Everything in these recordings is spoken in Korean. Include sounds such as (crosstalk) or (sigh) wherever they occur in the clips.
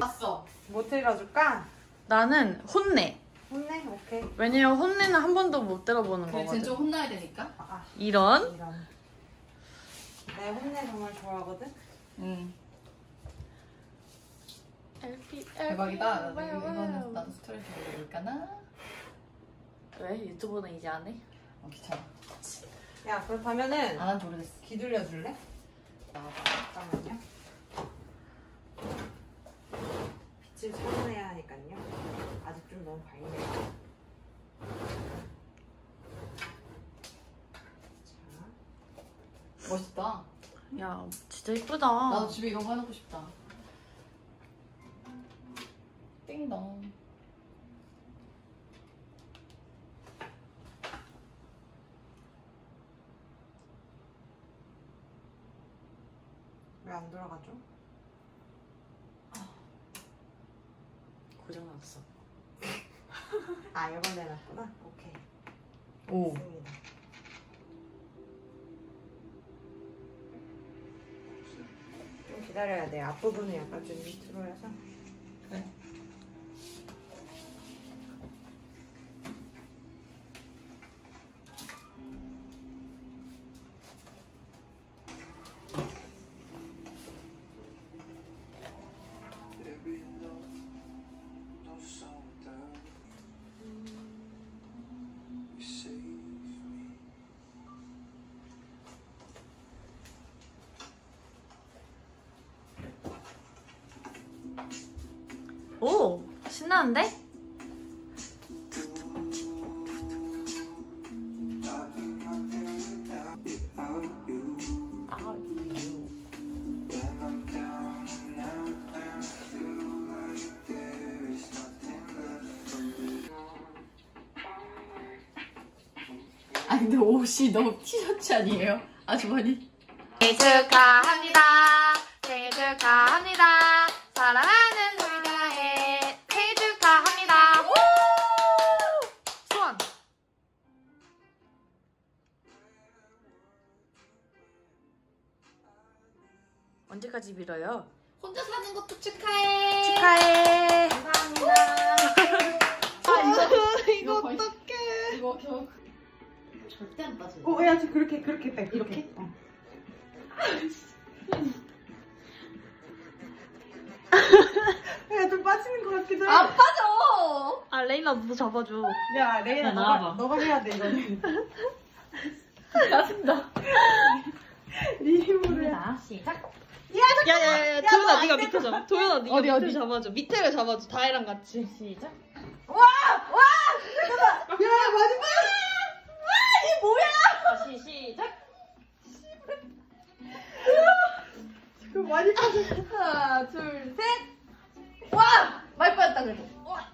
왔어. 뭐 들어줄까? 나는 혼내. 혼내? 오케이. 왜냐면 혼내는 한 번도 못 들어보는 그래, 거거든. 쟤좀 혼나야 되니까. 아, 이런. 이런. 내 혼내 정말 좋아하거든? 응. LP, 대박이다. 나도 이거- 이거는 나도 스토리 좀 올릴까나? 왜 유튜브는 이제 안 해? 어, 귀찮아. 야, 그렇다면은 안한 지 오래됐어. 기둘려 줄래? 나와봐. 잠깐만요. 빛을 차단해야 하니까요. 아직 좀 너무 밝네요. 자, 멋있다. 야, 진짜 이쁘다. 나도 집에 이런 거 해놓고 싶다. 띵동. 왜 안 돌아가죠? 고장 났어. (laughs) 아, 이건 내놨구나. 오케이. 오. 됐습니다. 기다려야 돼. 앞부분이 약간 좀 밑으로 해서. 그 오, 신나는데? 아, 아 근데 옷이 너무 티셔츠 아니에요? 아주머니? 생일 축하합니다. 생일 축하합니다. 사랑하 언제까지 빌어요? 혼자 사는 것도 축하해. 축하해. 감사합니다. (laughs) 아 이거 이거 거의- 어떡해. 이거 겨 절대 안 빠져. 어, 야, 저 그렇게, 그렇게 빼. 그렇게? 이렇게? 어. (laughs) 야, 좀 빠지는 것 같기도 해. 안 빠져. 아 레이나 너도 잡아줘. 야, 레이나, 야, 너가, 나와봐. 너가 해야 돼, 이거는. 짜증나. 네 힘으로 해. 나 시작. 야야야 도현아 네가 밑에 잡아. 도현아 네가 어디, 밑에 어디? 잡아줘. 밑에를 잡아줘. 다혜랑 같이. 시작. 야, 마지막! 다시 시작. 그 많이 빠져. 하나, 둘, 셋. 와! 많이 빠졌다 그래도. 와.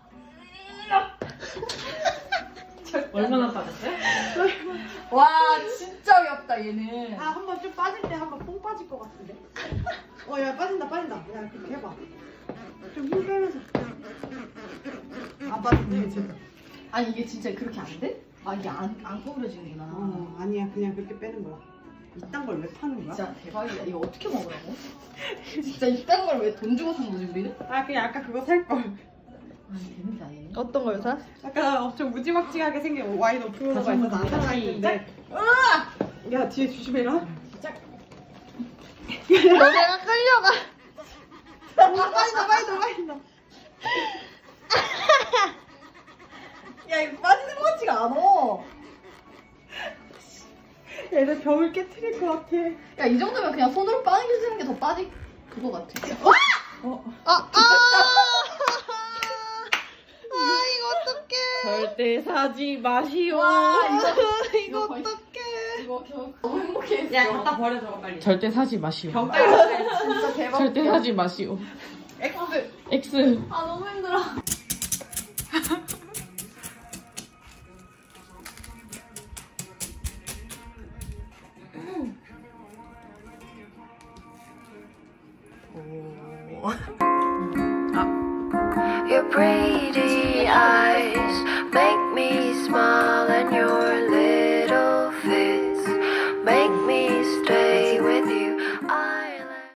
(laughs) 얼마나 빠졌어요? 와, 진짜 어렵다 얘는. 아, 한번 좀 빠질 때 한번 뽕 빠질 것 같은데. 어, 야, 빠진다, 빠진다. 야, 그렇게 해봐. 좀 힘 빼면서. 안 빠진대, 이제. 아니 이게 진짜 그렇게 안 돼? 아 이게 안, 안 구부러지는구나. 어, 아니야, 그냥 그렇게 빼는 거야. 이딴 걸 왜 파는 거야? 진짜 대박이다. 이거 어떻게 먹으라고? (laughs) 진짜 이딴 걸 왜 돈 주고 산 거지 우리는? 아, 그냥 아까 그거 살걸. 아니 되는 게 아니네. 어떤 걸 사? 약간 엄청 무지막지하게 생긴 와인 오프로가 있어서 안 사가 있는데. 야, 뒤에 조심해라. 너네가 (laughs) 끌려가. 아, 빠진다, 빠진다, 빠진다. 야 이거 빠지는 것 같지가 않아. 얘들 벽을 깨트릴 것 같아. 야 이 정도면 그냥 손으로 빠지는 게 더 빠질 그거 같아. 어, 아, 아! (laughs) 아, 이거 어떡해. 절대 사지 마시오. 와, 이거- 이거 이거 어떡해. 이거 겨우 너무 행복했어. 야, 갖다 버려, 저거 빨리. 절대 사지 마시오. 병따로 진짜 대박. 절대 사지 마시오. X. X. 아 너무 힘들어.